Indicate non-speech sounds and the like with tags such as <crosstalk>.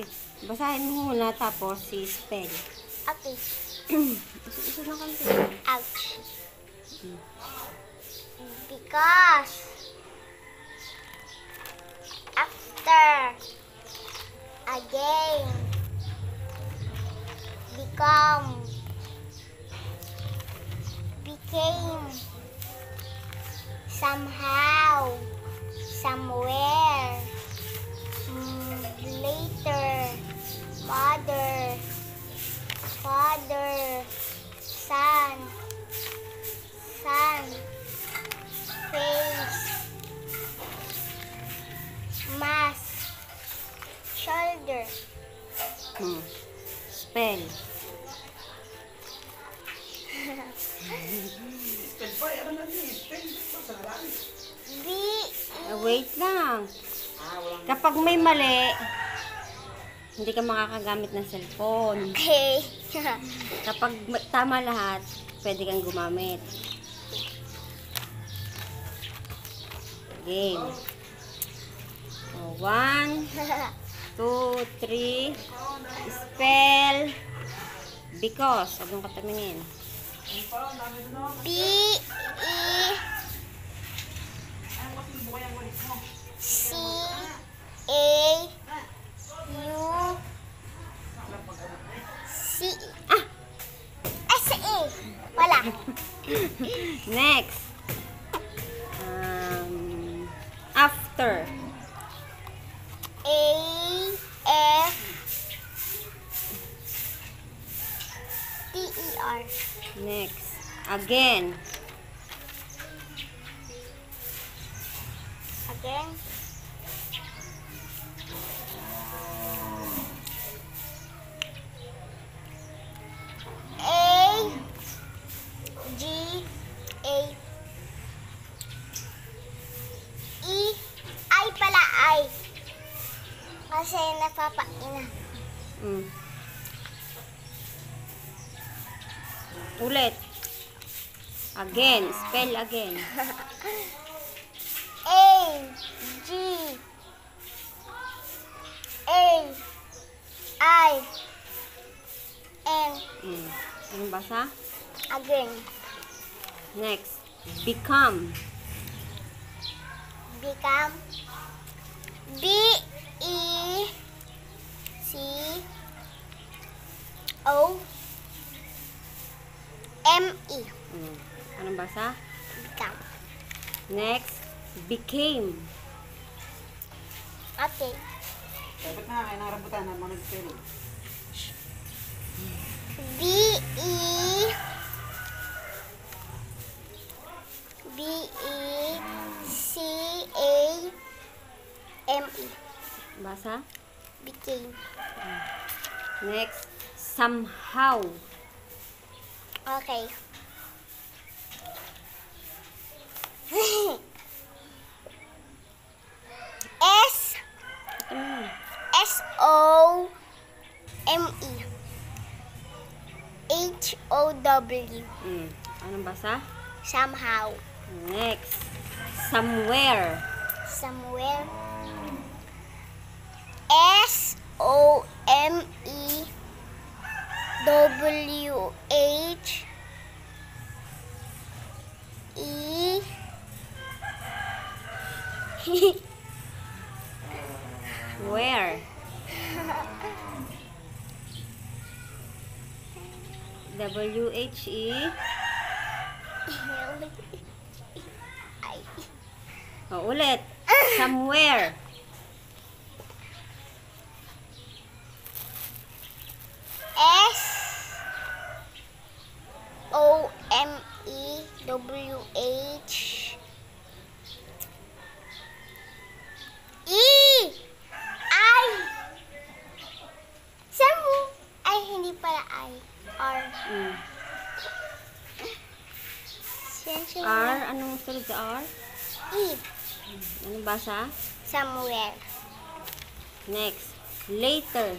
eh. Basahin mo muna tapos si spell. Okay. <clears throat> Isa na kami. Ouch. Because after again become became somehow somewhere mm, later mother father. Son. Son. Face. Mask. Shoulder. Hmm. Spell. <laughs> B Ah, wait lang. Kapag may mali, hindi ka makakagamit ng cellphone. A <laughs> Kapag ma- tama lahat, pwede kang gumamit. Game. Oh, one, <laughs> two, three. Spell. Because. Huwag mong katamingin. B E C A U C Ah! S A wala <laughs> Next. Um, after. A F T E R Next. Again. again kasi napapaina Mm. Ulit. Again. Spell again. <laughs> A G A I N Mm. Anong basa? again Next. Become. become B E C O M E Mm. Anong basa? become Next. Became. okay Dapat na, kaya nang rambutan na mga nag-spell. B E B Basa? became Next. Somehow. okay <laughs> S Mm. S O M E H O W Mm. Anong basa? somehow Next. Somewhere. somewhere <laughs> Where? W H E. Oh, ulit. Somewhere. S O M E W H E I Samu Ay, hindi pala I R Mm. R. Anong sunod sa R? E Anong basa? Somewhere Next. Later.